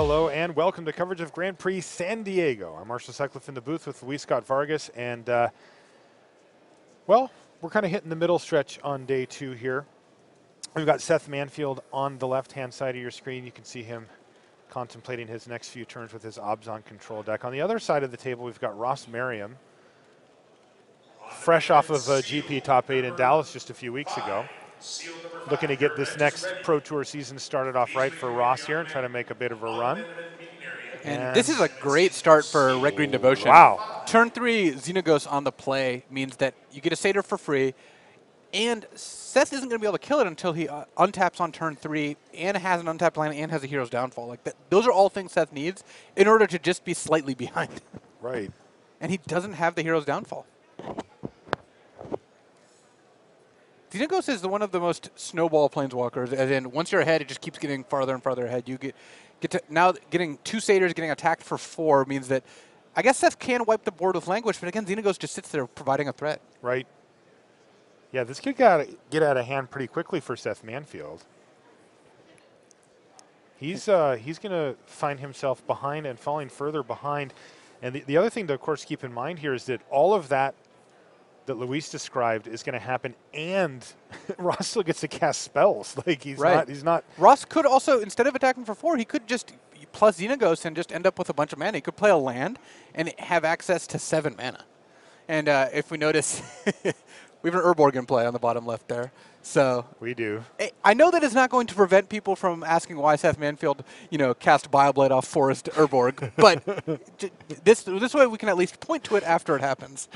Hello and welcome to coverage of Grand Prix San Diego. I'm Marshall Sutcliffe in the booth with Luis Scott Vargas, and uh, well, we're kind of hitting the middle stretch on day two here. We've got Seth Manfield on the left-hand side of your screen. You can see him contemplating his next few turns with his Abzan control deck. On the other side of the table, we've got Ross Merriam, fresh off of a GP top eight in Dallas just a few weeks ago. Looking to get this next Pro Tour season started off right for Ross here and try to make a bit of a run. And, and this is a great start for Red Green Devotion. Wow. Turn three, Xenagos on the play means that you get a Satyr for free, and Seth isn't going to be able to kill it until he uh, untaps on turn three and has an untapped land and has a Hero's Downfall. Like that, Those are all things Seth needs in order to just be slightly behind. Right. and he doesn't have the Hero's Downfall. Xenagos is one of the most snowball planeswalkers, as in once you're ahead, it just keeps getting farther and farther ahead. You get get to now getting two satyrs getting attacked for four means that I guess Seth can wipe the board with Languish, but again, Xenagos just sits there providing a threat. Right. Yeah, this could get get out of hand pretty quickly for Seth Manfield. He's uh, he's going to find himself behind and falling further behind. And the, the other thing to, of course, keep in mind here is that all of that that Luis described is going to happen, and Ross still gets to cast spells. Like he's right. not. He's not. Ross could also, instead of attacking for four, he could just plus Xenagos and just end up with a bunch of mana. He could play a land and have access to seven mana. And uh, if we notice, we have an Urborg in play on the bottom left there. So we do. I know that it's not going to prevent people from asking why Seth Manfield, you know, cast Bile Blight off Forest Urborg, but this this way we can at least point to it after it happens.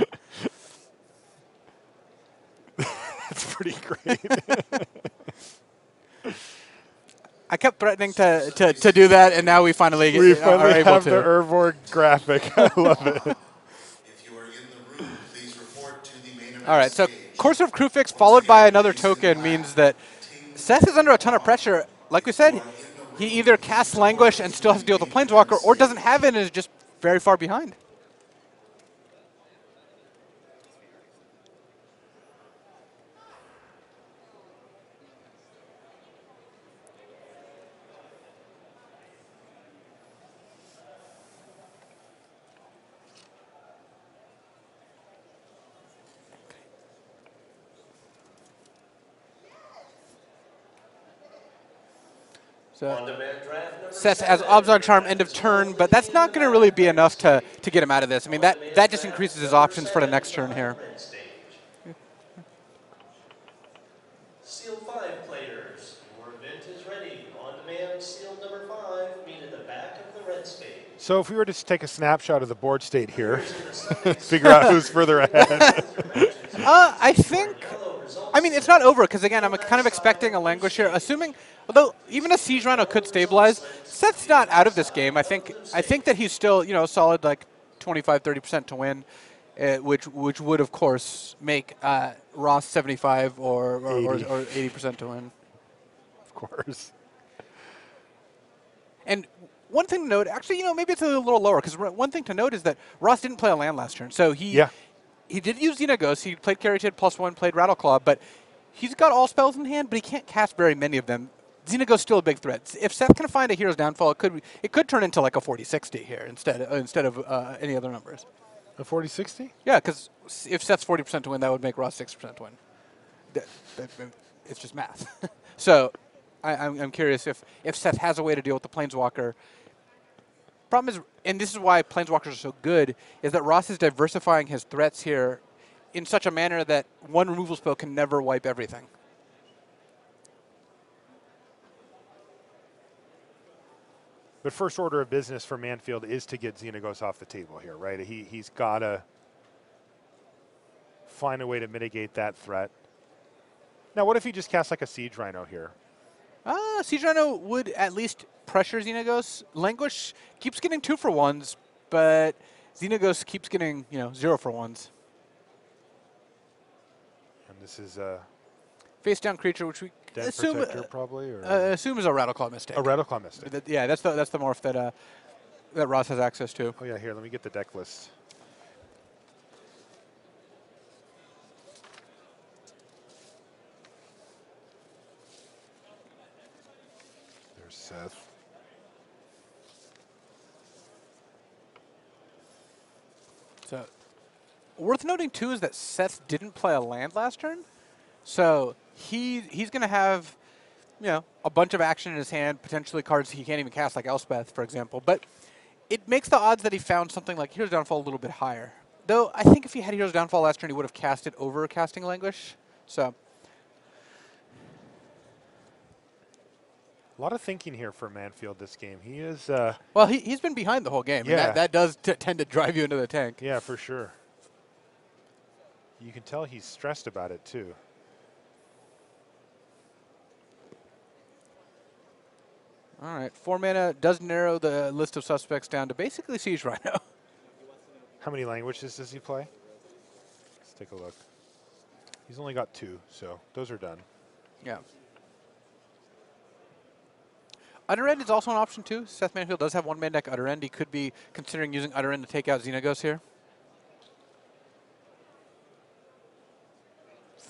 That's pretty great. I kept threatening to, to, to do that, and now we finally, we get, finally are able have to. the Urborg graphic. I love it. All right, so Courser of Kruphix followed by another token means that Seth is under a ton of pressure. Like we said, he either casts Languish and still has to deal with a Planeswalker, or doesn't have it and is just very far behind. So Seth has Abzan Charm end of turn, but that's not going to really be enough to, to get him out of this. I mean, that, that just increases his options for the next turn here. Seal 5 players, your event is ready. On-demand seal number 5, meet at the back of the red stage. So if we were to just take a snapshot of the board state here, figure out who's further ahead. uh, I think I mean, it's not over because again, I'm kind of expecting a languish here. Assuming, although even a siege rhino could stabilize, Seth's not out of this game. I think I think that he's still you know solid like 25, 30 percent to win, uh, which which would of course make uh, Ross 75 or or 80. or, or 80 percent to win. Of course. And one thing to note, actually, you know, maybe it's a little lower because one thing to note is that Ross didn't play a land last turn, so he yeah he did use Xenagos. He played Caryatid plus one, played Rattleclaw, but he's got all spells in hand, but he can't cast very many of them. Xenagos still a big threat. If Seth can find a Hero's Downfall, it could it could turn into like a 40-60 here instead uh, instead of uh, any other numbers. A 40-60? Yeah, because if Seth's 40% to win, that would make Ross 6% to win. It's just math. so I, am curious if, if Seth has a way to deal with the Planeswalker problem is, and this is why Planeswalkers are so good, is that Ross is diversifying his threats here in such a manner that one removal spell can never wipe everything. But first order of business for Manfield is to get Xenagos off the table here, right? He, he's got to find a way to mitigate that threat. Now, what if he just casts like a Siege Rhino here? Uh, Siege would at least pressure Xenagos. Languish keeps getting two for ones, but Xenagos keeps getting, you know, zero for ones. And this is a... Face down creature, which we assume, Protector probably, or? Uh, assume is a Rattleclaw Mystic. A Rattleclaw Mystic. yeah, that's the, that's the morph that, uh, that Ross has access to. Oh yeah, here, let me get the deck list. Seth. So worth noting too is that Seth didn't play a land last turn, so he he's going to have you know a bunch of action in his hand, potentially cards he can't even cast like Elspeth, for example. But it makes the odds that he found something like Heroes Downfall a little bit higher. Though I think if he had Heroes Downfall last turn, he would have cast it over Casting Languish. So A lot of thinking here for Manfield this game. He is, uh, Well, he, he's been behind the whole game. and Yeah. that, that does tend to drive you into the tank. yeah, for sure. You can tell he's stressed about it too. All right. Four mana does narrow the list of suspects down to basically Siege Rhino. How many languishes does he play? Let's take a look. He's only got two, so those are done. yeah. Utter End is also an option too. Seth Manfield does have one man deck Utter End. He could be considering using Utter End to take out Xenagos here.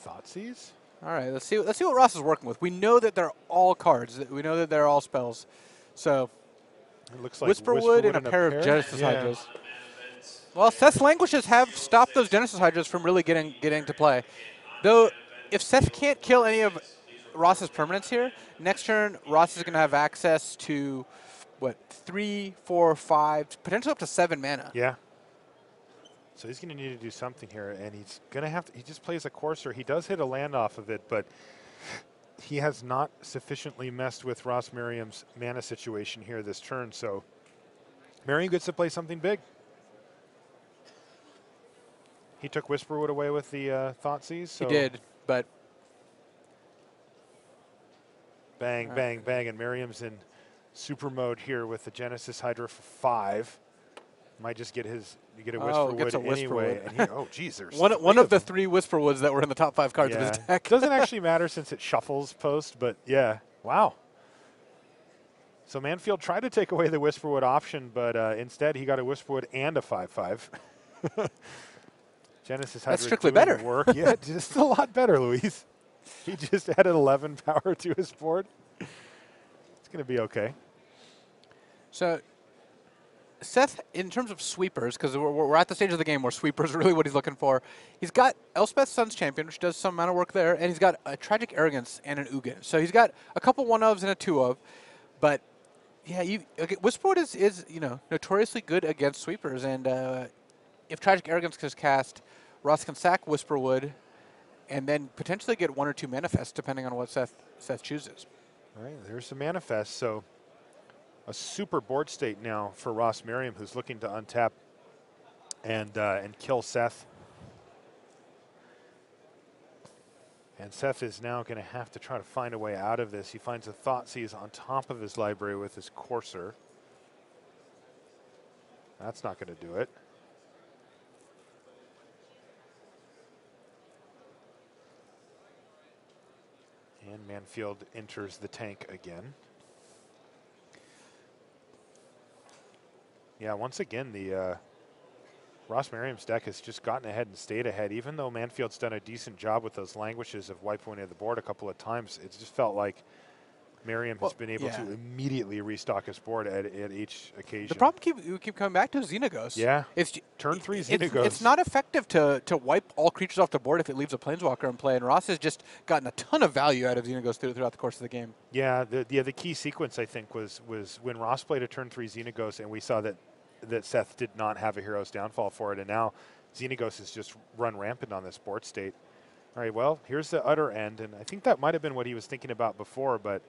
Thoughtseize? All right. Let's see. Let's see what Ross is working with. We know that they're all cards. We know that they're all spells. So It looks like Whisperwood and a pair of Genesis Yeah. Hydras. Well, Seth's languishes have stopped those Genesis Hydras from really getting getting to play. Though, if Seth can't kill any of Ross's permanents here, next turn Ross is going to have access to what three, four, five, potentially up to seven mana. Yeah. So he's going to need to do something here, and he's going to have to. He just plays a courser. He does hit a land off of it, but he has not sufficiently messed with Ross Merriam's mana situation here this turn. So Merriam gets to play something big. He took Whisperwood away with the uh, Thoughtseize. So he did, but Bang, Right. bang, bang, and Merriam's in super mode here with the Genesis Hydra for five. Might just get his, you get a Oh, Whisperwood gets a anyway. Whisperwood. He, oh, geez, there's one one of the them. three Whisperwoods that were in the top five cards of his deck. Doesn't actually matter since it shuffles post, but yeah, wow. So Manfield tried to take away the Whisperwood option, but uh, instead he got a Whisperwood and a 5-5. Genesis Hydra That's strictly better. Work. Yeah, just a lot better, Luis. He just added 11 power to his board. It's going to be okay. So, Seth, in terms of sweepers, because we're, we're at the stage of the game where sweepers are really what he's looking for, he's got Elspeth's Sun's Champion, which does some amount of work there, and he's got a Tragic Arrogance and an Ugin. So he's got a couple one ofs and a two of, but yeah, you, okay, Whisperwood is, is you know notoriously good against sweepers, and uh, if Tragic Arrogance is cast, Ross can sack Whisperwood, and then potentially get one or two manifests depending on what Seth Seth chooses. All right, there's the manifest. So a super board state now for Ross Merriam, who's looking to untap and uh, and kill Seth. And Seth is now going to have to try to find a way out of this. He finds a Thoughtseize on top of his library with his Courser. That's not going to do it. And Manfield enters the tank again. Yeah, once again, the uh, Ross Merriam's deck has just gotten ahead and stayed ahead. Even though Manfield's done a decent job with those languishes of wiping away the board a couple of times, it's just felt like Merriam has been able yeah. to immediately restock his board at, at each occasion. The problem keep, we keep coming back to is Xenagos. Yeah. It's Turn three Xenagos. It's not effective to, to wipe all creatures off the board if it leaves a Planeswalker in play, and Ross has just gotten a ton of value out of Xenagos through, throughout the course of the game. Yeah, the, yeah, the key sequence I think was was when Ross played a turn three Xenagos, and we saw that that Seth did not have a hero's downfall for it, and now Xenagos has just run rampant on this board state. All right, well, here's the utter end, and I think that might have been what he was thinking about before, but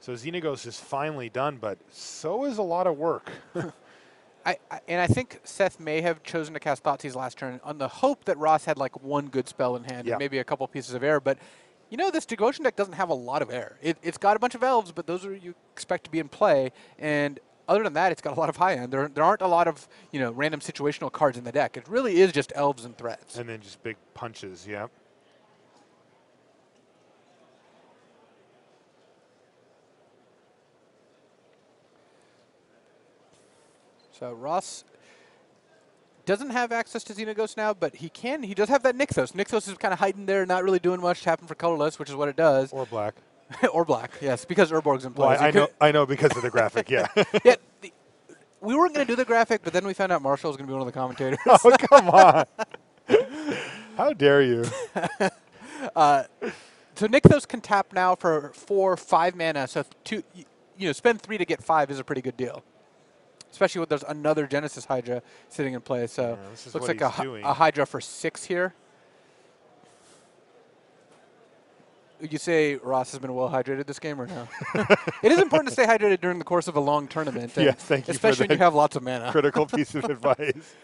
so Xenagos is finally done, but so is a lot of work. I, I, and I think Seth may have chosen to cast Thoughtseize last turn on the hope that Ross had like one good spell in hand Yeah. and maybe a couple pieces of air, but you know this devotion deck doesn't have a lot of air. It, it's got a bunch of elves, but those are you expect to be in play, and other than that, it's got a lot of high end. There, there aren't a lot of you know random situational cards in the deck. It really is just elves and threats. and then just big punches, yeah. So Ross doesn't have access to Xenagos now, but he can. He does have that Nykthos. Nykthos is kind of hiding there, not really doing much, tapping for colorless, which is what it does. Or black. or black, yes, because Urborg's in play. Well, I, know, I know because of the graphic, yeah. yeah, the, we weren't going to do the graphic, but then we found out Marshall was going to be one of the commentators. Oh, come on. How dare you? Uh, so Nykthos can tap now for four, five mana. So two, you know, spend three to get five is a pretty good deal. Especially when there's another Genesis Hydra sitting in play. So Yeah, this is looks what like a, doing. a Hydra for six here. Would you say Ross has been well hydrated this game or no? it is important to stay hydrated during the course of a long tournament. Yes, thank you Especially when you have lots of mana. Critical piece of advice.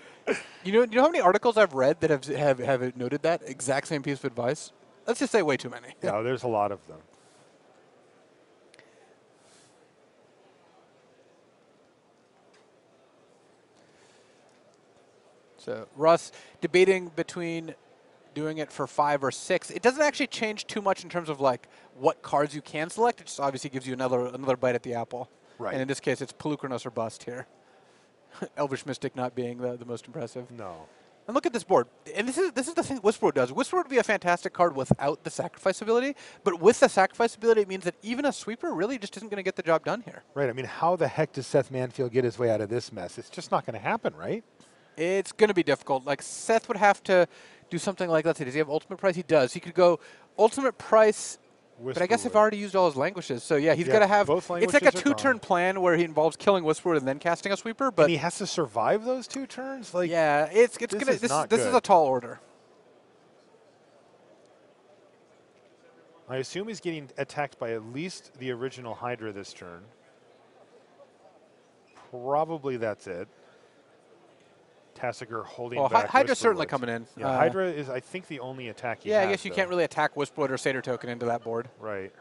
You know, you know how many articles I've read that have, have have noted that exact same piece of advice? Let's just say way too many. Yeah, there's a lot of them. So Ross debating between doing it for five or six. It doesn't actually change too much in terms of like what cards you can select. It just obviously gives you another another bite at the apple. Right. And in this case, it's Polukranos or bust here. Elvish Mystic not being the, the most impressive. No. And look at this board. And this is this is the thing Whisperwood does. Whisperwood would be a fantastic card without the sacrifice ability, but with the sacrifice ability, it means that even a sweeper really just isn't going to get the job done here. Right. I mean, how the heck does Seth Manfield get his way out of this mess? It's just not going to happen, right? It's going to be difficult. Like Seth would have to do something like let's see, does he have ultimate price? He does. He could go ultimate price. But I guess I've already used all his languishes, so yeah, he's Yeah, got to have. both It's like a two-turn plan where he involves killing Whisperwood and then casting a sweeper. But and he has to survive those two turns. Like, yeah, it's it's this gonna is this is, this is a tall order. I assume he's getting attacked by at least the original Hydra this turn. Probably that's it. Tasigur holding Well, back. Hydra's certainly coming in. Yeah, Uh, Hydra is, I think, the only attack. He Yeah, I guess you though. can't really attack Whisperwood or Satyr token into that board. Right.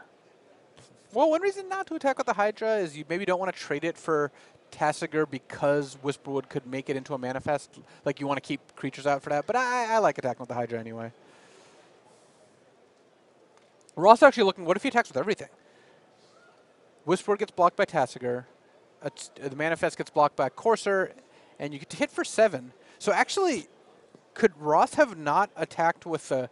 Well, one reason not to attack with the Hydra is you maybe don't want to trade it for Tasigur because Whisperwood could make it into a manifest. Like you want to keep creatures out for that. But I, I like attacking with the Hydra anyway. We're also actually looking. What if he attacks with everything? Whisperwood gets blocked by Tasigur. uh, The manifest gets blocked by Courser, and you get to hit for seven. So actually, could Ross have not attacked with the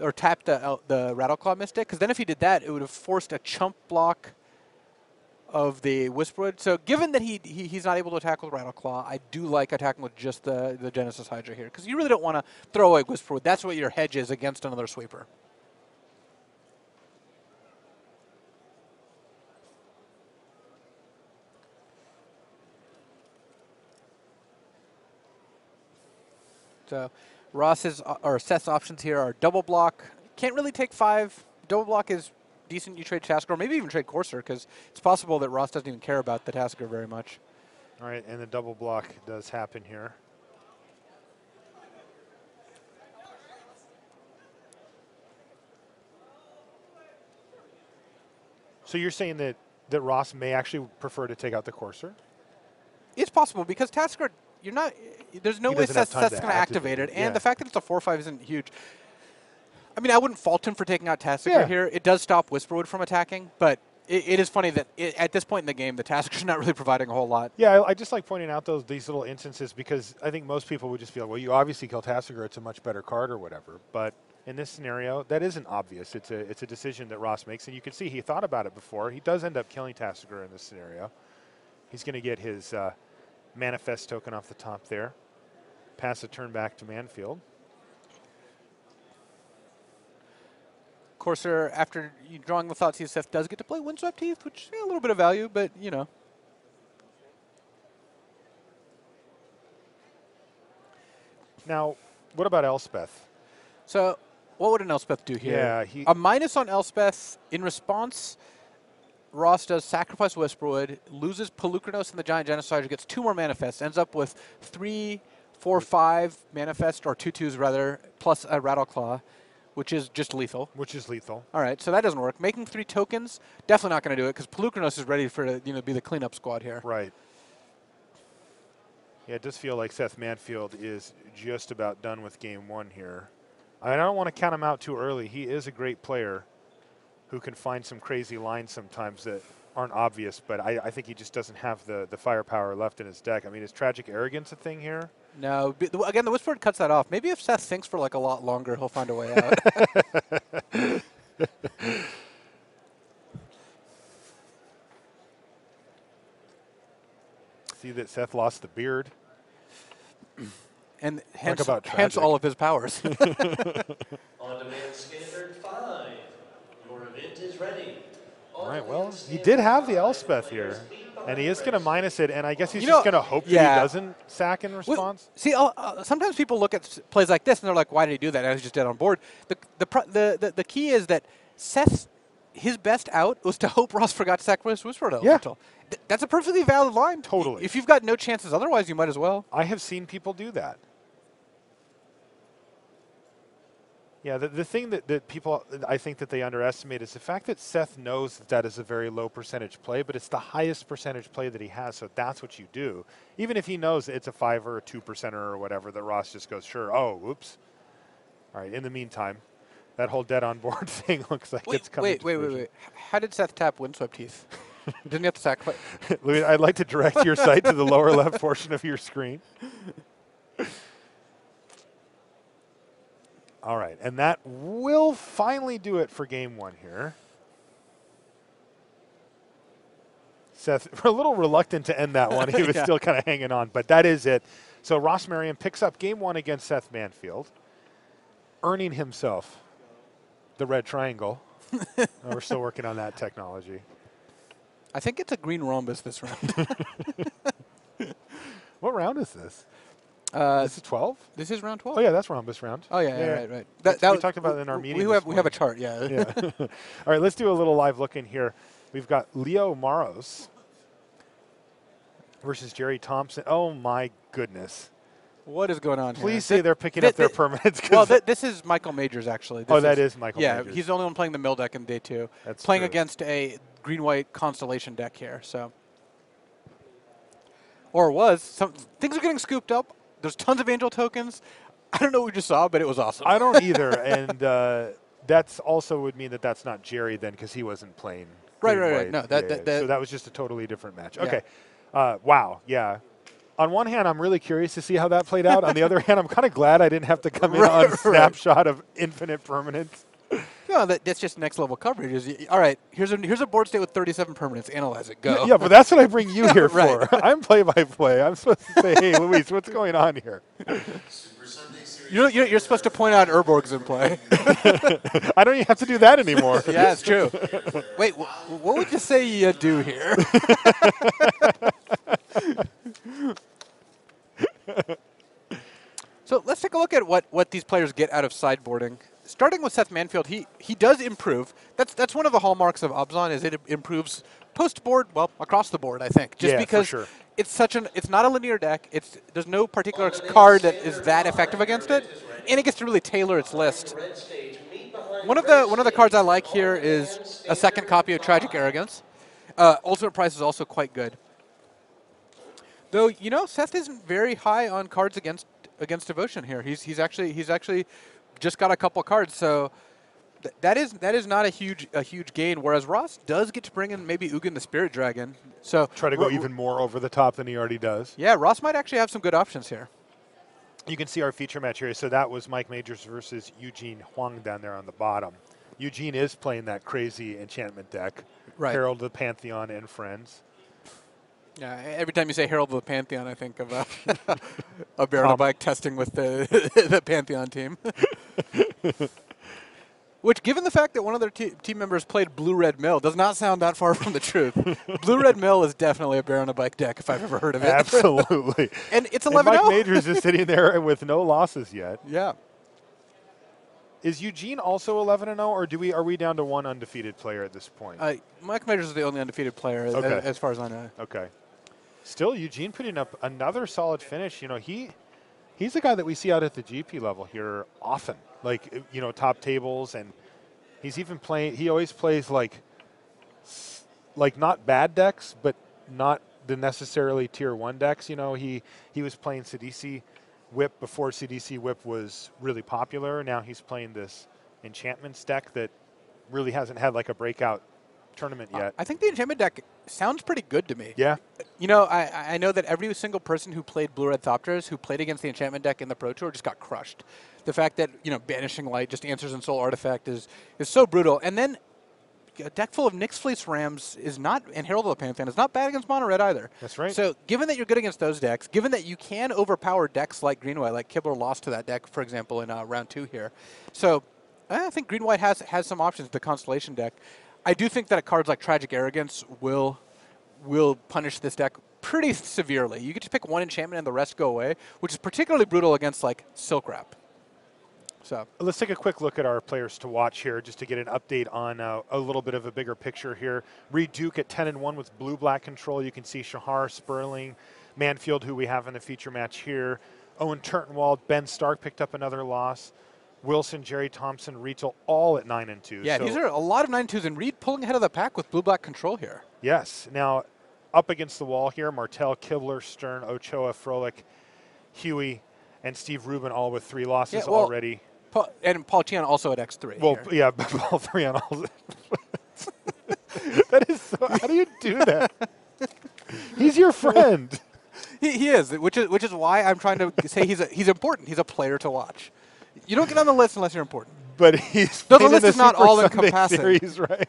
or tapped the El- the Rattleclaw Mystic? Because then if he did that, it would have forced a chump block of the Whisperwood. So given that he, he he's not able to attack with Rattleclaw, I do like attacking with just the the Genesis Hydra here because you really don't want to throw away Whisperwood. That's what your hedge is against another sweeper. So Ross's uh, or Seth's options here are double block. Can't really take five. Double block is decent. You trade Tasigur or maybe even trade Courser because it's possible that Ross doesn't even care about the Tasigur very much. All right, and the double block does happen here. So you're saying that, that Ross may actually prefer to take out the Courser? It's possible because Tasigur, you're not. There's no He way doesn't have Seth, time Seth's going to activate it, and yeah. the fact that it's a four-five isn't huge. I mean, I wouldn't fault him for taking out Tasigur Yeah. here. It does stop Whisperwood from attacking, but it, it is funny that it, at this point in the game, the Tasigur's not really providing a whole lot. Yeah, I, I just like pointing out those these little instances because I think most people would just feel, well, you obviously kill Tasigur, it's a much better card or whatever. But in this scenario, that isn't obvious. It's a it's a decision that Ross makes, and you can see he thought about it before. He does end up killing Tasigur in this scenario. He's going to get his uh, manifest token off the top there. Pass the turn back to Manfield. Corsair, after drawing the Thought Seth does get to play Windswept Heath, which yeah, a little bit of value, but you know. Now, what about Elspeth? So, what would an Elspeth do here? Yeah, he- a minus on Elspeth in response. Ross does sacrifice Whisperwood, loses Polukranos and the Giant Genocider, gets two more manifests, ends up with three, four, five manifest or two twos rather, plus a Rattleclaw, which is just lethal. Which is lethal. All right, so that doesn't work. Making three tokens, definitely not going to do it because Polukranos is ready for you know be the cleanup squad here. Right. Yeah, it does feel like Seth Manfield is just about done with game one here. I don't want to count him out too early. He is a great player who can find some crazy lines sometimes that aren't obvious, but I, I think he just doesn't have the, the firepower left in his deck. I mean, is tragic arrogance a thing here? No, again, the Whispered cuts that off. Maybe if Seth thinks for like a lot longer, he'll find a way out. See that Seth lost the beard. And hence, about hence all of his powers. On demand standard five. Your event is ready. All right, well, he did have the Elspeth here, and he is going to minus it, and I guess he's You just going to hope that he doesn't sack in Well, response. see, uh, uh, sometimes people look at plays like this and they're like, "Why did he do that? I was just dead on board." The the the, the, the key is that Seth, his best out was to hope Ross forgot to sacrifice Whisper Yeah. Th- that's a perfectly valid line. Totally. If you've got no chances otherwise, you might as well. I have seen people do that. Yeah, the, the thing that, that people, I think that they underestimate is the fact that Seth knows that that is a very low percentage play, but it's the highest percentage play that he has, so that's what you do. Even if he knows it's a 5 or a 2 percenter or whatever, that Ross just goes, sure, oh, whoops. All right, in the meantime, that whole dead on board thing looks like Wait, it's coming wait, wait, wait, wait. How did Seth tap Windswept Heath? Didn't he have to sacrifice? Luis, I'd like to direct your sight to the lower left portion of your screen. All right, and that will finally do it for game one here. Seth, we're a little reluctant to end that one. He was Yeah. still kind of hanging on, but that is it. So Ross Merriam picks up game one against Seth Manfield, earning himself the red triangle. We're still working on that technology. I think it's a green rhombus this round. What round is this? Uh, This is 12? this is round 12? Oh yeah, that's rhombus round. Oh, yeah, yeah, right, right. That we talked about it in our meeting We have, we have a chart, yeah. yeah. All right, let's do a little live look in here. We've got Leo Maros versus Jerry Thompson. Oh my goodness! What is going on Please here? say they're picking thi- up their thi- permanents. 'cause Well, th- this is Michael Majors, actually. Oh, This that is Michael Yeah, Majors. he's the only one playing the mill deck in day two. That's playing true. against a green-white constellation deck here, so. Or was. Some Things are getting scooped up. There's tons of angel tokens. I don't know what we just saw, but it was awesome. I don't either, and uh, that's also would mean that that's not Jerry then because he wasn't playing. Right, right, right. No, that- Yeah, that- that- so that was just a totally different match. Yeah. Okay, uh, wow, yeah. On one hand, I'm really curious to see how that played out. On the other hand, I'm kind of glad I didn't have to come in Right, on snapshot of infinite permanents. No, that, that's just next level coverage. Is all right. Here's a here's a board state with 37 permanents. Analyze it. Go. Yeah, but that's what I bring you here Right. for. I'm play by play. I'm supposed to say, hey, Luis, what's going on here? Super Sunday Series. You're, you're, you're supposed to point out Urborg's in play. I don't even have to do that anymore. yeah, it's true. Wait, wh- what would you say you do here? so let's take a look at what, what these players get out of sideboarding. Starting with Seth Manfield, he, he does improve. That's that's one of the hallmarks of Abzan is it improves post board, well, across the board, I think. Just Yeah, because sure. it's such an it's not a linear deck. It's there's no particular card that is that effective against it, and it gets to really tailor its list. Red stage, meet behind One of the one of the cards I like here is a second copy of Tragic Arrogance. Uh, Ultimate Price is also quite good. Though you know Seth isn't very high on cards against against Devotion here. He's he's actually he's actually just got a couple cards, so th- that is that is not a huge a huge gain. Whereas Ross does get to bring in maybe Ugin the Spirit Dragon. So Try to go even more over the top than he already does. Yeah, Ross might actually have some good options here. You can see our feature match here. So that was Mike Majors versus Eugene Huang down there on the bottom. Eugene is playing that crazy enchantment deck. Right. Herald of the Pantheon and Friends. Yeah, every time you say Herald of the Pantheon, I think of uh, a Baron Com- bike testing with the the Pantheon team. Which, given the fact that one of their te- team members played Blue Red Mill, does not sound that far from the truth. Blue Red Mill is definitely a Baron bike deck if I've ever heard of it. Absolutely. and it's and 11 Mike Majors is sitting there with no losses yet. Yeah. Is Eugene also 11 and 0, or do we are we down to one undefeated player at this point? Uh, Mike Majors is the only undefeated player, a- Okay. as far as I know. Okay. Still, Eugene putting up another solid finish. You know, he he's a guy that we see out at the GP level here often. Like you know, top tables, and he's even playing. He always plays like like not bad decks, but not the necessarily tier one decks. You know, he he was playing Sidisi Whip before Sidisi Whip was really popular. Now he's playing this enchantments deck that really hasn't had like a breakout tournament Uh, yet. I think the enchantment deck sounds pretty good to me. yeah. You know, I, I know that every single person who played Blue Red Thopters, who played against the enchantment deck in the Pro Tour, just got crushed. The fact that you know Banishing Light just answers Ensoul Artifact is is so brutal. And then a deck full of Nyx Fleece Rams is not, and Herald of the Pantheon is not bad against Mono Red either. That's right. So, given that you're good against those decks, given that you can overpower decks like Green White, like Kibler lost to that deck, for example, in uh, round two here. So, I think Green White has has some options. The Constellation deck. I do think that a cards like Tragic Arrogance will will punish this deck pretty severely. You get to pick one enchantment and the rest go away, which is particularly brutal against like Silk Wrap. So Let's take a quick look at our players to watch here, just to get an update on uh, a little bit of a bigger picture here. Reed Duke at 10 and 1 with blue black control. You can see Shahar, Sperling, Manfield, who we have in the feature match here. Owen Turtenwald, Ben Stark picked up another loss. Wilson, Jerry Thompson, Rachel, all at 9 and 2. yeah, So- these are a lot of 9-2s, and Reed pulling ahead of the pack with blue black control here. Yes. Now, up against the wall here, Martel, Kibler, Stern, Ochoa, Froelich, Huey, and Steve Rubin, all with three losses Yeah, well, already. Pa- and Paul Tian also at X3. Well, here. yeah, all three on all. that is so. How do you do that? He's your friend. He, he is, which is which is why I'm trying to say he's a, he's important. He's a player to watch. You don't get on the list unless you're important. But he's No, the list the is not Super all Sunday encompassing. Series, right?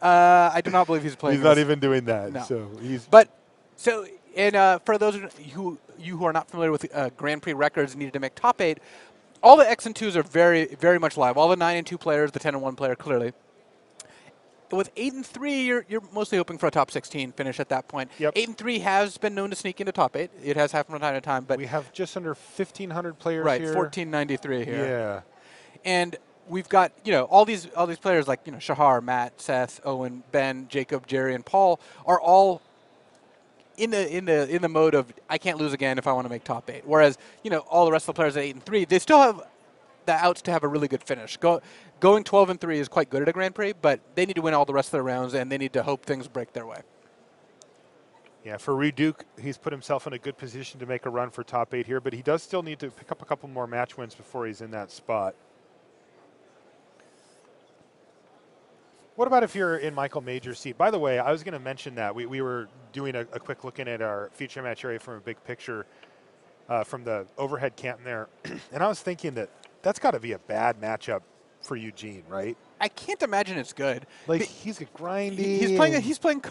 Uh, I do not believe he's playing. He's not even doing that. No. So he's. But so, and uh, for those who you who are not familiar with uh, Grand Prix records, needed to make top eight. All the X and twos are very very much live. All the nine and two players, the ten and one player, clearly. With eight and three, you're you're mostly hoping for a top sixteen finish at that point. Yep. Eight and three has been known to sneak into top eight. It has happened from time to time, but we have just under 1,500 players right, here. fourteen ninety three here. Yeah. and we've got you know all these all these players like you know Shahar, Matt, Seth, Owen, Ben, Jacob, Jerry, and Paul are all in the in the in the mode of I can't lose again if I want to make top eight. Whereas you know all the rest of the players at eight and three, they still have the outs to have a really good finish. Go, going twelve and three is quite good at a Grand Prix, but they need to win all the rest of their rounds and they need to hope things break their way. Yeah, for Reed Duke, he's put himself in a good position to make a run for top eight here, but he does still need to pick up a couple more match wins before he's in that spot. What about if you're in Michael Major's seat? By the way, I was going to mention that. We, we were doing a, a quick look in at our feature match area from a big picture uh, from the overhead camp there. and I was thinking that that's got to be a bad matchup for Eugene, right? I can't imagine it's good. Like, Be- he's a grindy. He- He's playing. He's playing.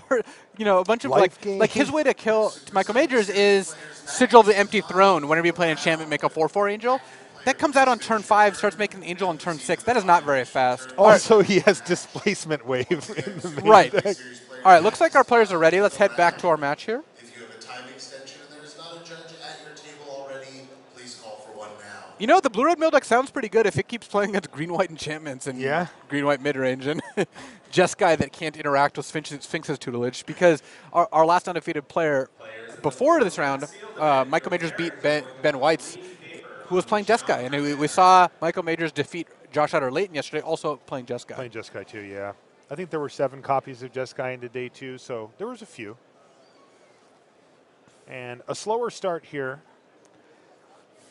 You know, a bunch of Life like like his way to kill Michael Majors is sigil the empty throne. Whenever you play enchantment, make a four-four angel. That comes out on turn five, starts making an angel on turn six. That is not very fast. Oh, All right, also, he has displacement wave in the main right. deck. All right. Looks like our players are ready. Let's head back to our match here. If you have a time extension and there is not a judge at your table already, please call for one now. You know, the blue red mill deck sounds pretty good if it keeps playing against green white enchantments and Yeah. green white mid range and Jeskai that can't interact with Sphinx's, Sphinx's tutelage because our, our last undefeated player before this round, uh, Michael Majors beat Ben, ben White's, who was playing Jeskai. And we, we saw Michael Majors defeat Josh Utter-Leyton yesterday, also playing Jeskai. Playing Jeskai too, yeah. I think there were seven copies of Jeskai into day two, so there was a few. And a slower start here,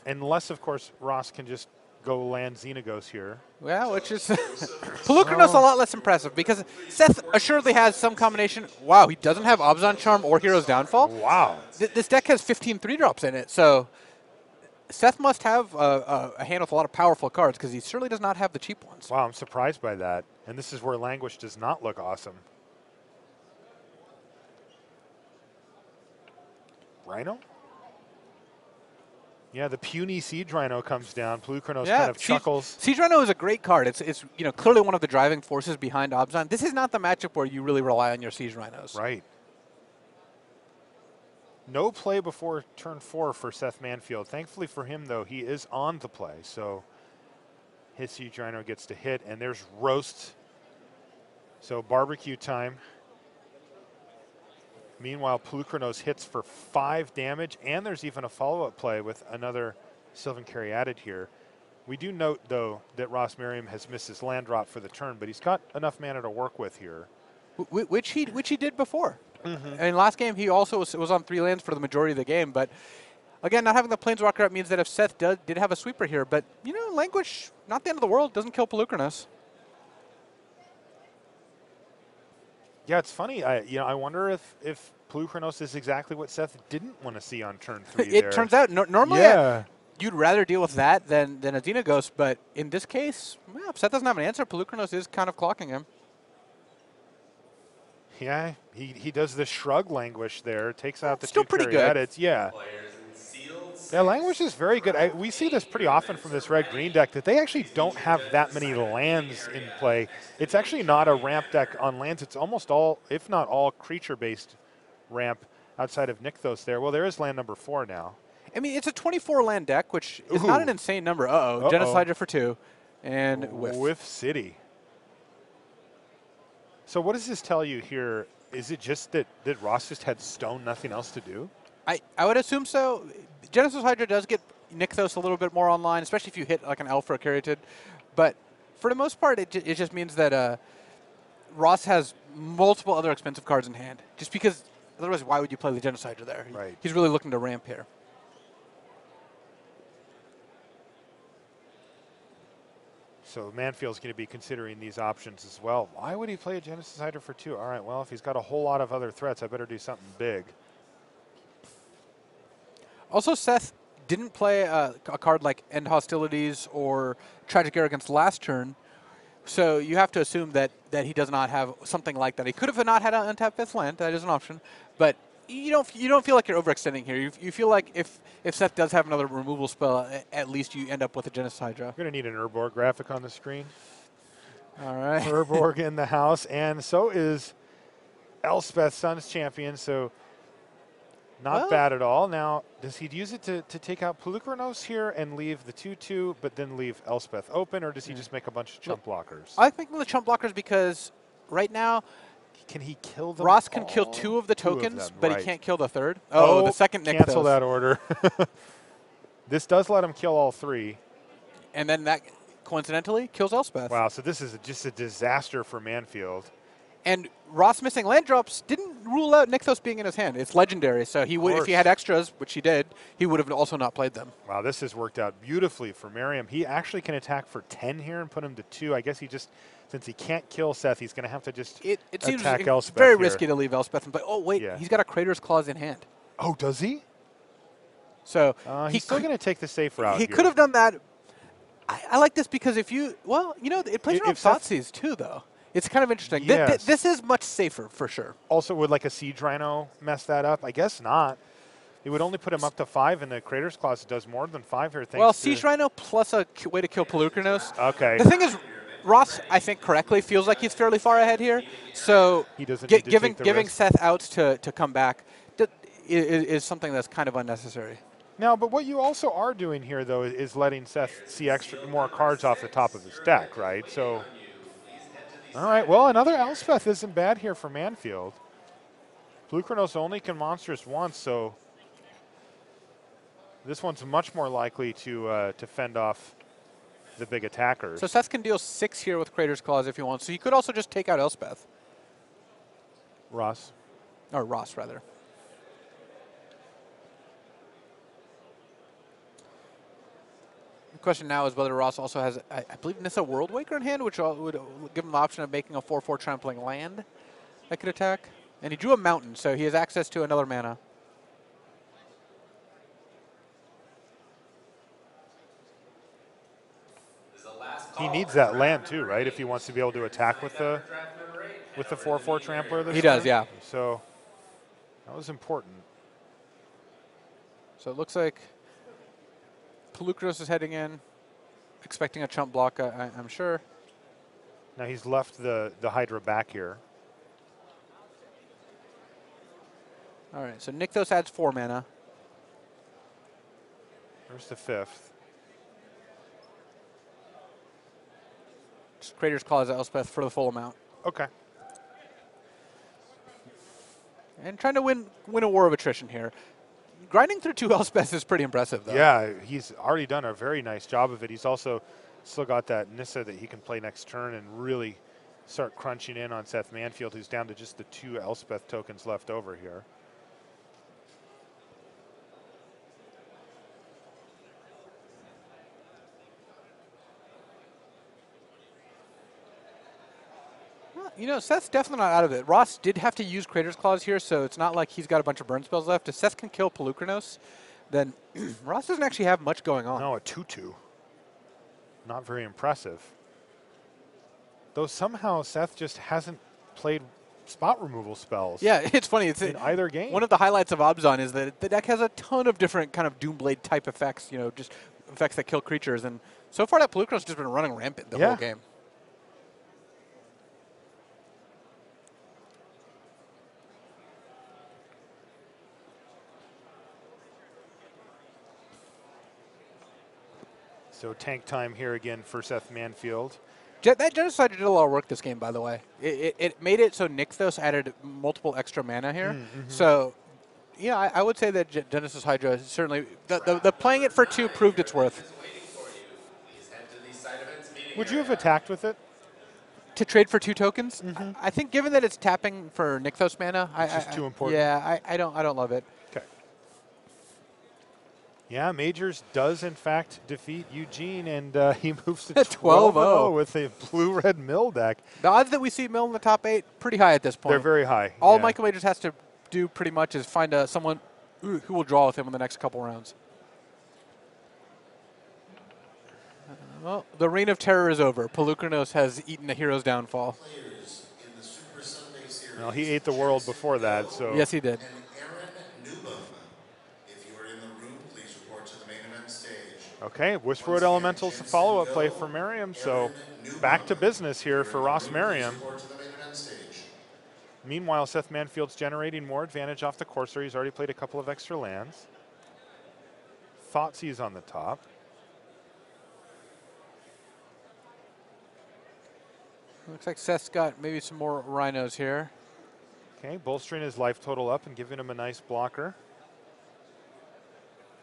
unless of course Ross can just go land Xenagos here. Yeah, which is Polukranos a lot less impressive because Seth assuredly has some combination. Wow, he doesn't have Abzan Charm or Hero's Downfall. Wow. Th- this deck has 15 three drops in it, so Seth must have a, a, a hand with a lot of powerful cards because he certainly does not have the cheap ones. Wow, I'm surprised by that. And this is where Languish does not look awesome. Rhino? Yeah, the puny Siege Rhino comes down. Polukranos kind of chuckles. Siege Rhino is a great card. It's, it's you know clearly one of the driving forces behind Abzan. This is not the matchup where you really rely on your Siege Rhinos. Right. No play before turn four for Seth Manfield. Thankfully for him, though, he is on the play. So his Siege Rhino gets to hit, and there's roast. So barbecue time. Meanwhile, Polukranos hits for five damage, and there's even a follow-up play with another Sylvan Caryatid here. We do note, though, that Ross Merriam has missed his land drop for the turn, but he's got enough mana to work with here. Wh- wh- which he which he did before. Mm-hmm. And last game he also was, was on three lands for the majority of the game. But again, not having the Planeswalker up means that if Seth did, did have a sweeper here, but you know, Languish, not the end of the world, doesn't kill Polukranos. Yeah, it's funny. I you know I wonder if if Polukranos is exactly what Seth didn't want to see on turn three. it there. turns out no, normally uh, yeah. you'd rather deal with that than than a Ghost, but in this case, well, if Seth doesn't have an answer. Polukranos is kind of clocking him. Yeah, he, he does the shrug languish there, takes out the Still two pretty good. edits. Yeah. Players in sealed. Yeah, Languish is very good. I, we see this pretty often from this red green deck that they actually don't have that many lands in play. It's actually not a ramp deck on lands. It's almost all, if not all, creature based ramp outside of Nykthos there. Well, there is land number four now. I mean, it's a 24 land deck, which is not an insane number. Uh-oh, Uh-oh. Genocide for two, and whiff. Whiff City. So what does this tell you here? Is it just that, that Ross just had stone, nothing else to do? I, I would assume so. Genesis Hydra does get Nykthos a little bit more online, especially if you hit like an Alpha Caryatid. But for the most part, it, it just means that uh, Ross has multiple other expensive cards in hand. Just because, otherwise, why would you play the Genocide there? Right. He's really looking to ramp here. So Manfield's going to be considering these options as well. Why would he play a Genesis Hydra for two? All right, well, if he's got a whole lot of other threats, I better do something big. Also, Seth didn't play a, a card like End Hostilities or Tragic Arrogance last turn, so you have to assume that, that he does not have something like that. He could have not had an untapped fifth land. That is an option, but you don't you don't feel like you're overextending here. You, you feel like if if Seth does have another removal spell, at least you end up with a Genesis Hydra. Going to need an Urborg graphic on the screen. All right. Urborg in the house, and so is Elspeth, Suns champion. So not Well- bad at all. Now, does he use it to, to take out Polukranos here and leave the 2 2, but then leave Elspeth open, or does he mm. just make a bunch of chump blockers? I like making the chump blockers because right now can he kill them? Ross can kill two of the Two of tokens, them, but right. he can't kill the third. Oh, the oh, second Nykthos. Cancel that order. this does let him kill all three. And then that coincidentally kills Elspeth. Wow, so this is just a disaster for Manfield. And Ross missing land drops didn't rule out Nykthos being in his hand. It's legendary, so he would if he had extras, which he did, he would have also not played them. Wow, this has worked out beautifully for Merriam. He actually can attack for 10 here and put him to 2. I guess he just, since he can't kill Seth, he's going to have to just It, it seems attack Elspeth very here. risky to leave Elspeth. But oh wait, Yeah. he's got a Crater's Claws in hand, Oh, does he? so Uh, he he's still going to take the safe route. he could have done that. I, I like this because if you well, you know, it plays If- around if Thoughtseize too, though. It's kind of interesting. Thi- thi- Yes. this is much safer for sure. Also, would like a Siege Rhino mess that up? I guess not. It would only put him up to 5, and the Crater's Claws does more than 5 here. Thanks well, Siege Rhino plus a way to kill Polukranos. Okay. The thing is, Ross, I think correctly, feels like he's fairly far ahead here. So He doesn't gi- need to giving giving risk. Seth outs to, to come back d- i- i- is something that's kind of unnecessary. Now, but what you also are doing here, though, is letting Seth see extra more cards off the top of his deck, right? So, all right. Well, another Elspeth isn't bad here for Manfield. Polukranos only can monstrous once, so this one's much more likely to uh, to fend off the big attackers. So Seth can deal six here with Crater's Claws if he wants. So he could also just take out Elspeth Ross. or Ross rather. Question now is whether Ross also has, I, I believe, Nissa World Waker in hand, which would uh, give him the option of making a 4-4 trampling land that could attack. And he drew a mountain, so he has access to another mana. He needs that land too, right? If he wants to be able to attack with the with the four four trampler. This He does, yeah. So that was important. So it looks like Polukranos is heading in, expecting a chump block, I, I'm sure. Now he's left the the Hydra back here. All right, so Nykthos adds four mana. There's the fifth. Just Crater's Claws Elspeth for the full amount. Okay. And trying to win win a war of attrition here. Grinding through two Elspeths is pretty impressive, though. Yeah, he's already done a very nice job of it. He's also still got that Nissa that he can play next turn and really start crunching in on Seth Manfield, who's down to just the two Elspeth tokens left over here. You know, Seth's definitely not out of it. Ross did have to use Crater's Claws here, so it's not like he's got a bunch of burn spells left. If Seth can kill Polukranos, then Ross doesn't actually have much going on. No, a 2 2. Not very impressive. Though somehow Seth just hasn't played spot removal spells. Yeah, it's funny. It's In either game. One of the highlights of Abzan is that the deck has a ton of different kind of Doomblade type effects. You know, just effects that kill creatures, and so far that Polukranos just been running rampant the Yeah. whole game. So tank time here again for Seth Manfield. That genocide did a lot of work this game, by the way. It, it, it made it so Nykthos added multiple extra mana here. Mm-hmm. So, yeah, I, I would say that Ge- Genesis Hydra is certainly the, the, the playing it for two proved its worth. Would you have attacked with it? To trade for two tokens, I, I think given that it's tapping for Nykthos mana, I, Mm-hmm. just I- too important. Yeah, I, I don't I don't love it. Okay. Yeah, Majors does in fact defeat Eugene, and uh, he moves to 12-0. 12-0 with a blue-red mill deck. The odds that we see Mill in the top eight pretty high at this point. They're very high. All yeah. Michael Majors has to do pretty much is find a, someone who who will draw with him in the next couple rounds. Uh, Well, the reign of terror is over. Polukranos has eaten a hero's downfall. Players in the Super Sunday Series. Well, he ate the world before that, so Yes, he did. And Aaron Newbom. If you are in the room, please report to the main event stage. Okay, Whisperwood Elementals the follow-up play for Merriam, so back to business here for Ross Merriam. Report to the main event stage. Meanwhile, Seth Manfield's generating more advantage off the courser. He's already played a couple of extra lands. Thoughtseize on the top. Looks like Seth's got maybe some more rhinos here. Okay, bolstering his life total up and giving him a nice blocker.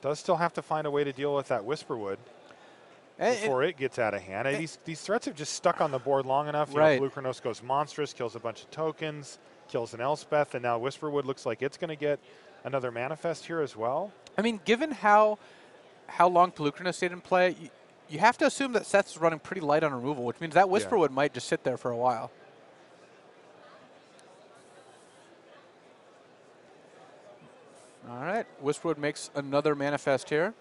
Does still have to find a way to deal with that Whisperwood And- and- before it gets out of hand. Uh, these, these threats have just stuck on the board long enough. You Right. know, Lukranos goes monstrous, kills a bunch of tokens, kills an Elspeth, and now Whisperwood looks like it's going to get another manifest here as well. I mean, given how how long Polukranos stayed in play, you, you have to assume that Seth's running pretty light on removal, which means that Whisperwood might just sit there for a while. All right, Whisperwood makes another manifest here.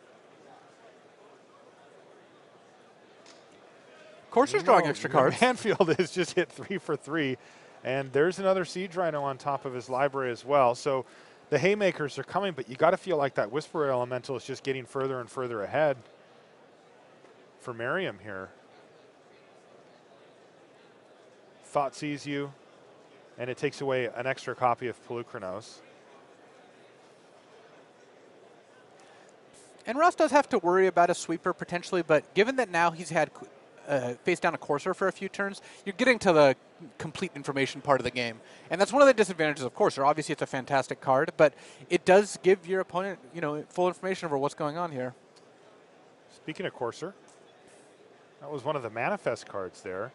Courser's drawing extra cards. Manfield has just hit three for three, and there's another Siege Rhino on top of his library as well. So the Haymakers are coming, but you got to feel like that Whisperwood Elemental is just getting further and further ahead for Merriam here. Thoughtseize you, and it takes away an extra copy of Polukranos. And Ross does have to worry about a sweeper potentially, but given that now he's had uh, face down a courser for a few turns, you're getting to the complete information part of the game, and that's one of the disadvantages of courser. Obviously, it's a fantastic card, but it does give your opponent, you know, full information over what's going on here. Speaking of Courser, that was one of the manifest cards there.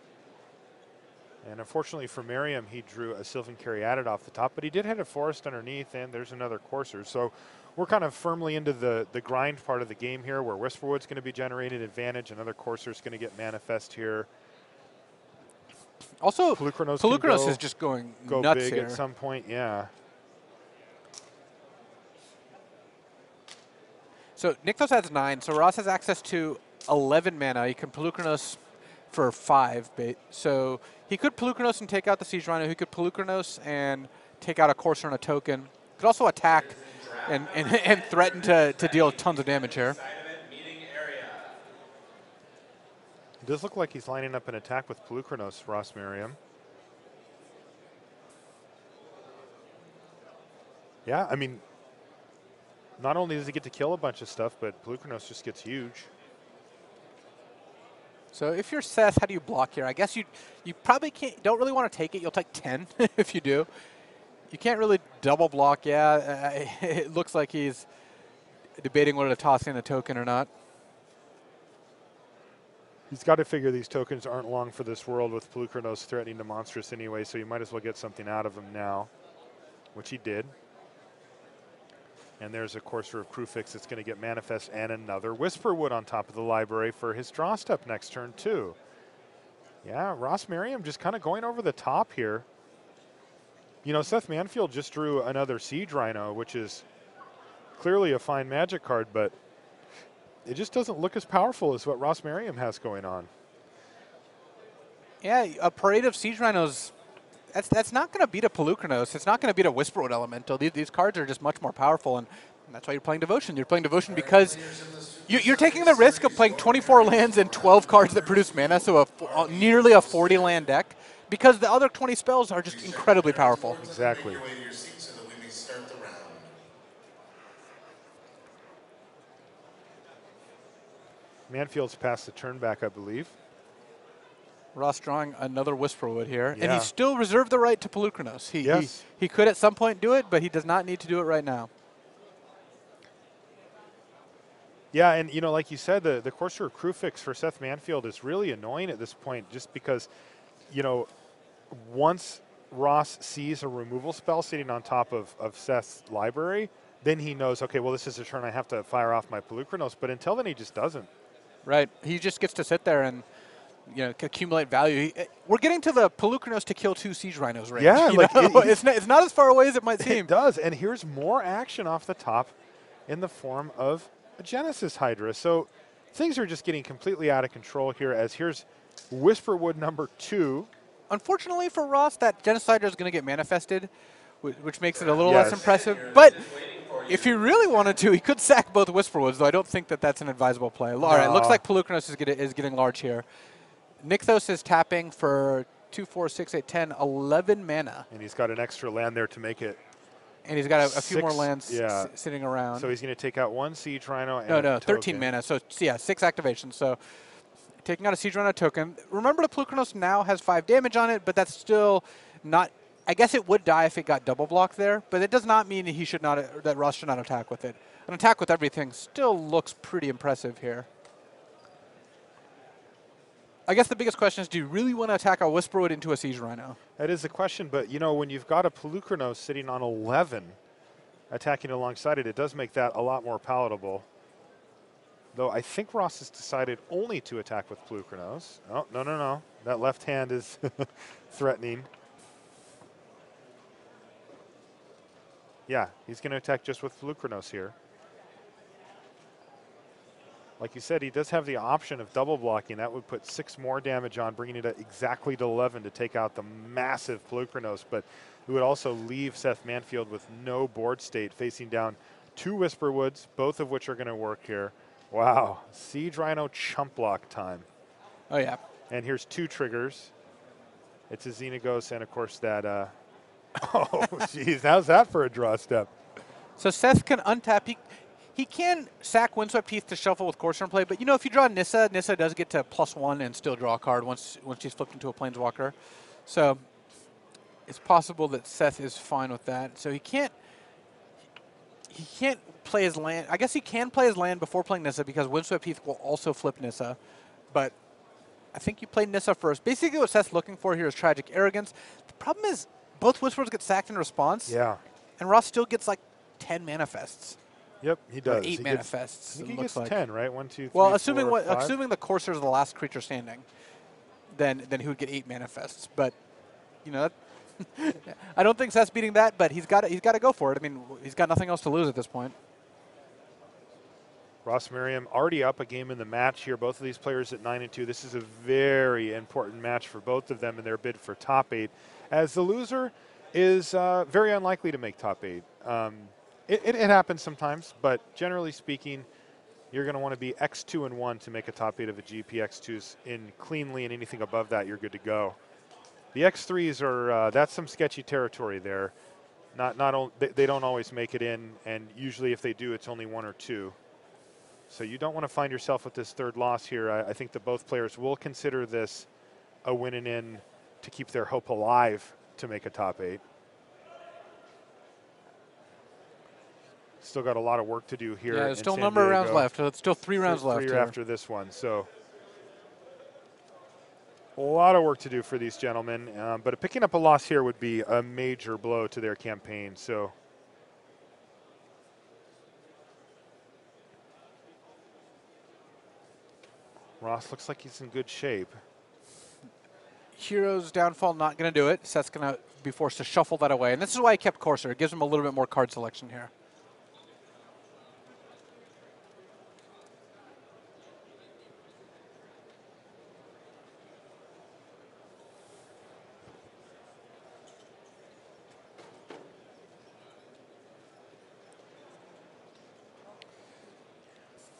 And unfortunately for Merriam, he drew a Sylvan Caryatid off the top, but he did hit a forest underneath, and there's another Courser. So we're kind of firmly into the, the grind part of the game here, where Whisperwood's going to be generating advantage, another Courser's going to get manifest here. Also, go- is just going Go nuts big here. at some point, yeah. So Nykthos has nine, so Ross has access to 11 mana. He can Polukranos for five. So he could Polukranos and take out the Siege Rhino. He could Polukranos and take out a Courser and a token. Could also attack and, and, and threaten to, to deal tons of damage here. It does look like he's lining up an attack with Polukranos, Ross Merriam. Yeah, I mean, not only does he get to kill a bunch of stuff, but Polukranos just gets huge. So if you're Seth, how do you block here? I guess you you probably can't. Don't really want to take it. You'll take 10 if you do. You can't really double block. Yeah, it looks like he's debating whether to toss in a token or not. He's got to figure these tokens aren't long for this world with Polukranos threatening the monstrous anyway, so you might as well get something out of him now, which he did. And there's a Courser of Kruphix that's going to get Manifest and another Whisperwood on top of the library for his draw step next turn, too. Yeah, Ross Merriam just kind of going over the top here. You know, Seth Manfield just drew another Siege Rhino, which is clearly a fine magic card, but it just doesn't look as powerful as what Ross Merriam has going on. Yeah, a parade of siege rhinos that's that's not going to beat a Polukranos. It's not going to beat a Whisperwood Elemental. These, these cards are just much more powerful, and that's why you're playing Devotion. You're playing Devotion because you, you're taking the risk of playing 24 lands and 12 cards that produce mana, so a, uh, nearly a 40 land deck, because the other 20 spells are just incredibly powerful. Exactly. Make your way to your seat so that we may start the round. Manfield's passed the turn back, I believe. Ross drawing another Whisperwood here, and Yeah. he still reserved the right to Polukranos. He, Yes. he, he could at some point do it, but he does not need to do it right now. Yeah, and you know, like you said, the the Courser Kruphix for Seth Manfield is really annoying at this point, just because, you know, once Ross sees a removal spell sitting on top of of Seth's library, then he knows, okay, well, this is a turn I have to fire off my Polukranos. But until then, he just doesn't. Right. He just gets to sit there and you know accumulate value. Eh, we're getting to the Polukranos to kill two siege rhinos range. Yeah, like, it- it's not, it's not as far away as it might seem. It does, and here's more action off the top, in the form of a Genesis Hydra. So things are just getting completely out of control here. As here's Whisperwood number two. Unfortunately for Ross, that genocide is going to get manifested, which makes it a little Yes. less impressive. But if he really wanted to, he could sack both Whisperwoods, though I don't think that that's an advisable play. All right, looks like Polukranos is, get, is getting large here. Nykthos is tapping for 2, 4, 6, 8, 10, 11 mana. And he's got an extra land there to make it. And he's got a, a few more lands yeah. sitting around. So he's going to take out one Siege Rhino. And No, no, 13 token. mana. So yeah, six activations. So taking out a Siege Rhino token. Remember, the Polukranos now has five damage on it, but that's still not. I guess it would die if it got double blocked there, but it does not mean that he should not that Ross should not attack with it. An attack with everything still looks pretty impressive here. I guess the biggest question is: Do you really want to attack a Whisperwood into a Siege Rhino? That is the question, but you know, when you've got a Polukranos sitting on 11, attacking alongside it, it does make that a lot more palatable. Though I think Ross has decided only to attack with Polukranos. Oh, no, no, no. That left hand is threatening. Yeah, he's going to attack just with Polukranos here. Like you said, he does have the option of double blocking. That would put six more damage on, bringing it exactly to 11 to take out the massive Polukranos. But it would also leave Seth Manfield with no board state, facing down two Whisperwoods, both of which are going to work here. Wow, Siege Rhino chump block time. Oh yeah. And here's two triggers. It's a Xenagos and, of course, that. Uh, oh, jeez, how's that for a draw step? So Seth can untap. He, he can sack Windswept Heath to shuffle with Courser play, but you know if you draw Nissa, Nissa does get to plus one and still draw a card once once she's flipped into a Planeswalker. So it's possible that Seth is fine with that. So he can't he can't play his land. I guess he can play his land before playing Nissa because Windswept Heath will also flip Nissa, but I think you play Nissa first. Basically, what Seth's looking for here is tragic arrogance. The problem is both Whispers get sacked in response, Yeah. and Ross still gets like ten manifests. Yep, he does. eight He gets- manifests. I think he gets like. 10, right? One, two, three, Well, assuming four, what, five. assuming the Courser is the last creature standing, then then he would get eight manifests. But you know, that I don't think Seth's beating that. But he's got he's got to go for it. I mean, he's got nothing else to lose at this point. Ross Merriam already up a game in the match here. Both of these players at 9 and 2. This is a very important match for both of them in their bid for top 8. As the loser is uh, very unlikely to make top 8. Um, it, it, it happens sometimes, but generally speaking, you're going to want to be X2 and 1 to make a top 8 of a GP X2s in cleanly, and anything above that, you're good to go. The X3s are, uh, that's some sketchy territory there. Not, not on, they, they don't always make it in, and usually if they do, it's only one or two. So you don't want to find yourself with this third loss here. I, I think that both players will consider this a win and in to keep their hope alive to make a top eight. Still got a lot of work to do here. yeah, there's still a number of rounds left. So it's still three rounds Three- left. Three after this one. So a lot of work to do for these gentlemen. Um, but picking up a loss here would be a major blow to their campaign. So Ross looks like he's in good shape. Hero's downfall, not going to do it. Seth's going to be forced to shuffle that away. And this is why I kept Courser. It gives him a little bit more card selection here.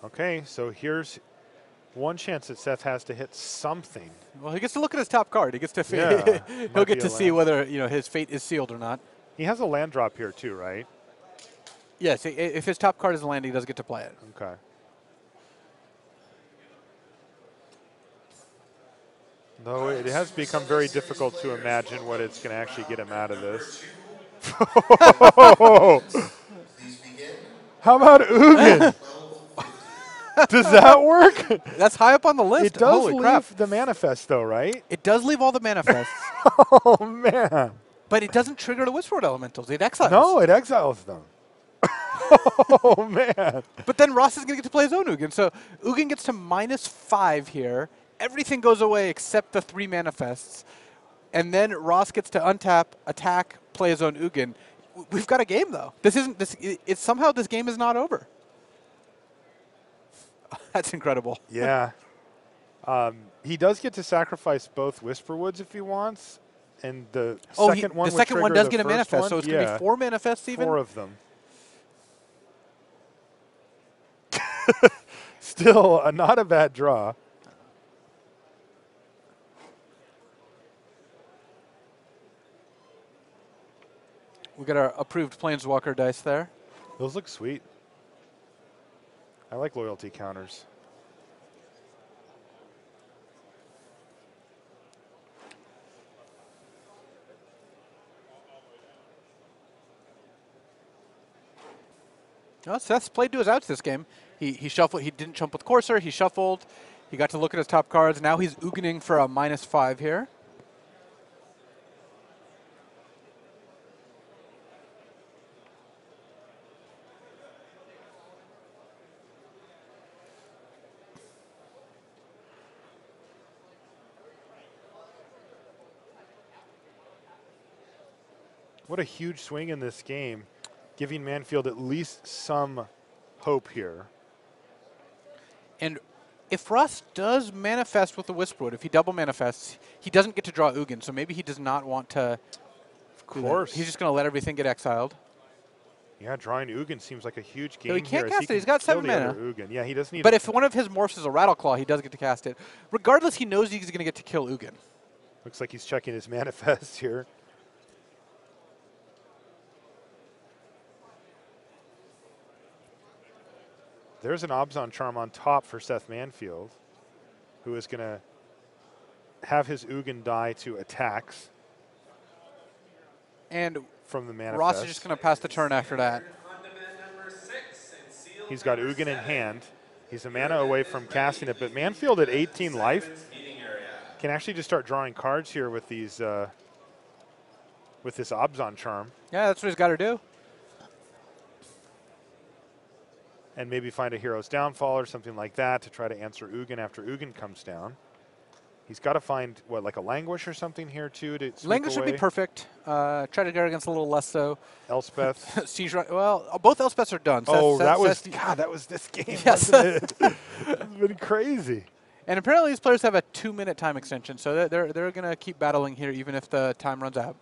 Okay, so here's one chance that Seth has to hit something. Well, he gets to look at his top card. He gets to fi- Yeah, he'll get to see whether you know his fate is sealed or not. He has a land drop here too, right? Yes, if his top card is a land, he does get to play it. Okay. Though it has become very difficult to imagine what it's going to actually get him out of this. Please begin. How about Ugin? Does that work? That's high up on the list. It does Holy leave crap! the manifest, though, right? It does leave all the manifests, Oh man! but it doesn't trigger the Whisperwood elementals. It exiles. No, it exiles them. oh man! But then Ross is going to get to play his own Ugin. So Ugin gets to minus five here. Everything goes away except the three manifests. And then Ross gets to untap, attack, play his own Ugin. We've got a game though. This isn't this. It's somehow this game is not over. That's incredible. Yeah. Um, he does get to sacrifice both Whisperwoods if he wants, and the Oh, he- second one. the second one does get a manifest, one. so it's going to be four manifests even. Four of them. Still, uh, not a bad draw. We got our approved Planeswalker dice there. Those look sweet. I like loyalty counters. Oh, Seth's played to his outs this game. He he shuffled. He didn't jump with Courser. He shuffled. He got to look at his top cards. Now he's Uganing for a minus five here. What a huge swing in this game, giving Manfield at least some hope here. And if Ross does manifest with the Whisperwood, if he double manifests, he doesn't get to draw Ugin. So maybe he does not want to. Of course. He's just going to let everything get exiled. yeah, drawing Ugin seems like a huge game he can't here, as cast it. can He's got seven mana. Ugin. Yeah, he doesn't need. But if one of his morphs is a Rattleclaw, he does get to cast it. Regardless, he knows he's going to get to kill Ugin. looks like he's checking his manifest here. There's an Abzan charm on top for Seth Manfield, who is going to have his Ugin die to attacks And from the manifest. Ross is just going to pass the turn after that. On demand number six and sealed He's got Ugin in hand. He's a mana away from casting it, but Manfield at 18 life can actually just start drawing cards here with these uh, with this Abzan charm, Yeah, that's what he's got to do. And maybe find a hero's downfall or something like that to try to answer Ugin after Ugin comes down. He's got to find what like a languish or something here too to sweep Languish should be perfect. Uh, try to guard against a little less so. Elspeth. Siege Run- well, uh, both Elspeths are done. Oh, Seth- that was Seth- God. That was this game, Yes. it? it's been crazy. and apparently these players have a two-minute time extension, so they're they're, they're going to keep battling here even if the time runs out.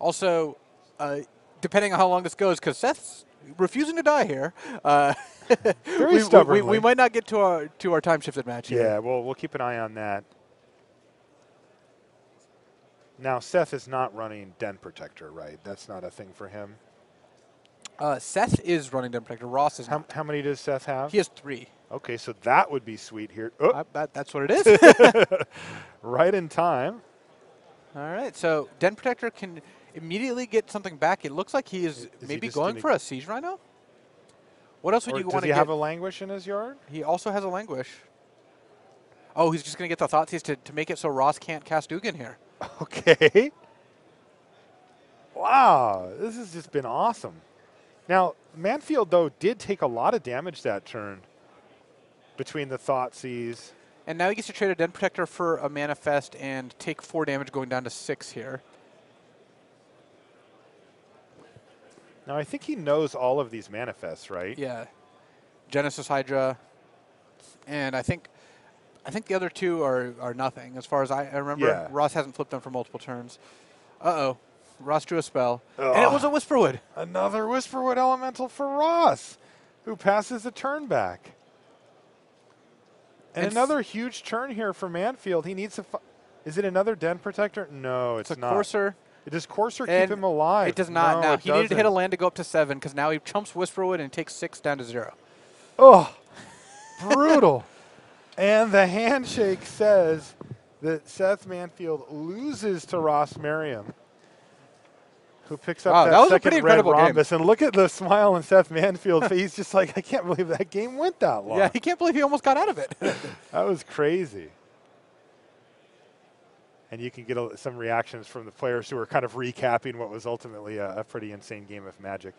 Also, uh, depending on how long this goes, because Seth's refusing to die here. Uh, Very we, we- we, stubbornly. we might not get to our to our time shifted match here. Yeah, well, we'll keep an eye on that. Now, Seth is not running Den Protector, right? That's not a thing for him. Uh, Seth is running Den Protector. Ross is How, not. how many does Seth have? He has three. Okay, so that would be sweet here. Oh, that, that's what it is. right in time. All right, so Den Protector can immediately get something back. It looks like he is, Is maybe just going for a Siege Rhino. What else would you does want he to have a languish in his yard? he also has a Languish. Oh, he's just going to get the Thoughtseize to, to make it so Ross can't cast Ugin here. Okay. Wow, this has just been awesome. Now, Manfield, though, did take a lot of damage that turn between the Thought Thoughtseize. And now he gets to trade a Den Protector for a Manifest and take four damage going down to six here. Now, I think he knows all of these manifests, right? Yeah. Genesis Hydra. And I think I think the other two are, are nothing. As far as I, I remember, Yeah. Ross hasn't flipped them for multiple turns. Uh-oh. Ross drew a spell. Oh. And it was a Whisperwood. Another Whisperwood Elemental for Ross, who passes a turn back. And, And s- another huge turn here for Manfield. He needs to. Is it another den protector? No, it's, It's a not. Courser. Does Courser keep him alive? It does not. No, now he needed to hit a land to go up to seven because now he chumps Whisperwood and takes six down to zero. Oh, brutal. and the handshake says that Seth Manfield loses to Ross Merriam, who picks up Wow, that, that was a second pretty red incredible game. rhombus. And look at the smile on Seth Manfield's face. He's just like, I can't believe that game went that long. Yeah, he can't believe he almost got out of it. That was crazy. And you can get a, some reactions from the players who are kind of recapping what was ultimately a, a pretty insane game of Magic.